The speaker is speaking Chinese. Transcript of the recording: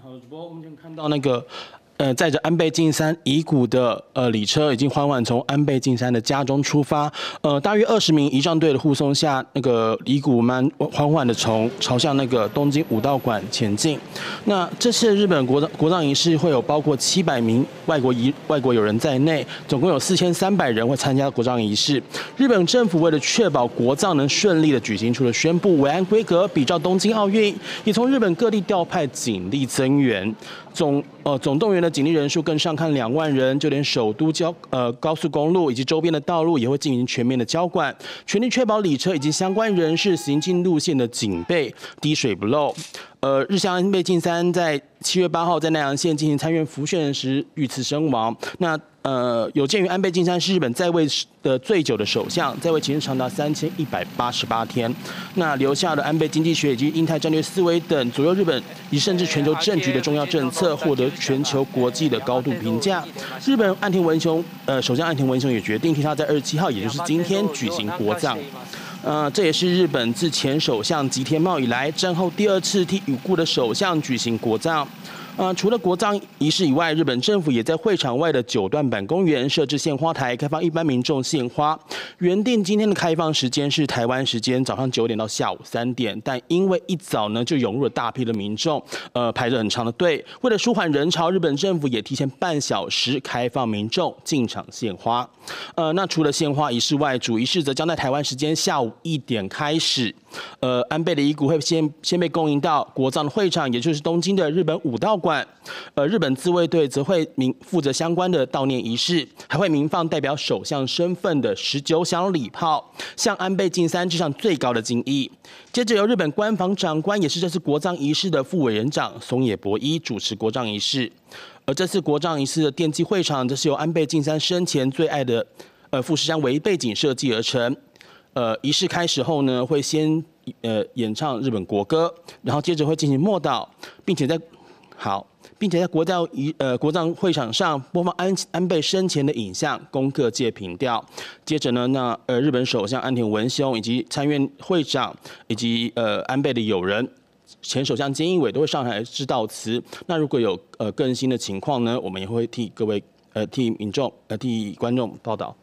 好的，主播，我们先看到那个。呃，载着安倍晋三遗骨的呃礼车已经缓缓从安倍晋三的家中出发。呃，大约二十名仪仗队的护送下，那个遗骨慢缓缓的从朝向那个东京武道馆前进。那这次日本国葬国葬仪式会有包括七百名外国遗外国友人在内，总共有四千三百人会参加国葬仪式。日本政府为了确保国葬能顺利的举行，除了宣布维安规格比照东京奥运，也从日本各地调派警力增援。总呃总动员警力人数更上看两万人，就连首都交呃高速公路以及周边的道路也会进行全面的交管，全力确保礼车以及相关人士行进路线的警备滴水不漏。呃，日向安倍晋三在七月八号在奈良县进行参院复选时遇刺身亡。那呃，有鉴于安倍晋三是日本在位的最久的首相，在位期间长达三千一百八十八天。那留下的安倍经济学以及印太战略思维等左右日本以甚至全球政局的重要政策，获得全球国际的高度评价。日本岸田文雄呃，首相岸田文雄也决定替他在二十七号，也就是今天举行国葬。呃，这也是日本自前首相吉田茂以来战后第二次替已故的首相举行国葬。呃，除了国葬仪式以外，日本政府也在会场外的九段坂公园设置献花台，开放一般民众献花。原定今天的开放时间是台湾时间早上九点到下午三点，但因为一早呢就涌入了大批的民众，呃，排着很长的队。为了舒缓人潮，日本政府也提前半小时开放民众进场献花。呃，那除了献花仪式外，主仪式则将在台湾时间下午一点开始。呃，安倍的遗骨会先先被供应到国葬的会场，也就是东京的日本武道馆。呃，日本自卫队则会明负责相关的悼念仪式，还会鸣放代表首相身份的十九响礼炮，向安倍晋三致上最高的敬意。接着由日本官房长官，也是这次国葬仪式的副委员长松野博一主持国葬仪式。而这次国葬仪式的奠基会场，则是由安倍晋三生前最爱的呃富士山为背景设计而成。呃，仪式开始后呢，会先呃演唱日本国歌，然后接着会进行默祷，并且在好，并且在国葬仪呃国葬会场上播放安安倍生前的影像，供各界凭吊。接着呢，那呃日本首相安田文雄以及参院会长以及呃安倍的友人前首相菅义伟都会上台致悼词。那如果有呃更新的情况呢，我们也会替各位呃替民众呃替观众报道。